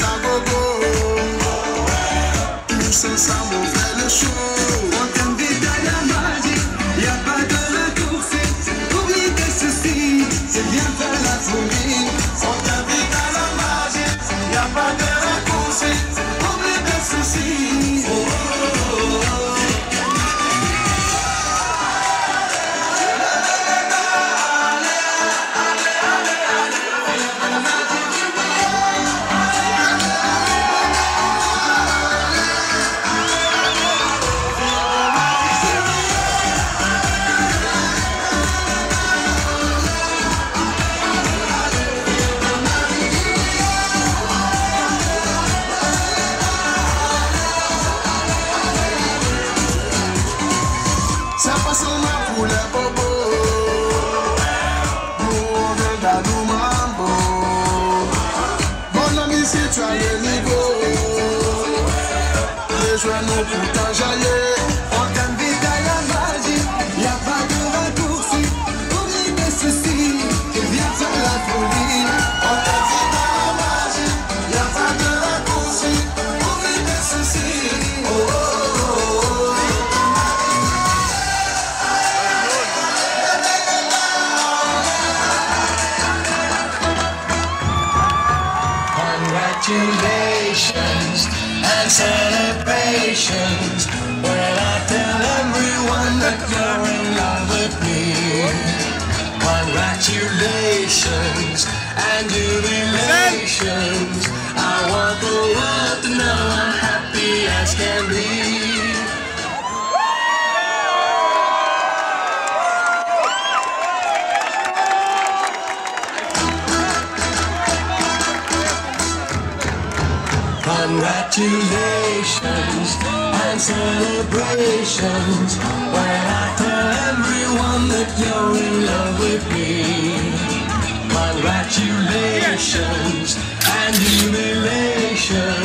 à gogo. Tous ensemble, on fait show. C'est pas seulement pour les bobos. Nous, on vient d'Adou Mambo. Mon ami, si tu as le niveau, rejoins-nous pour t'enjailler. Congratulations and celebrations when I tell everyone that you're in love with me. Congratulations and jubilations. I want the world to know I'm happy as can be. Congratulations and celebrations when I tell everyone that you're in love with me. Congratulations and jubilations.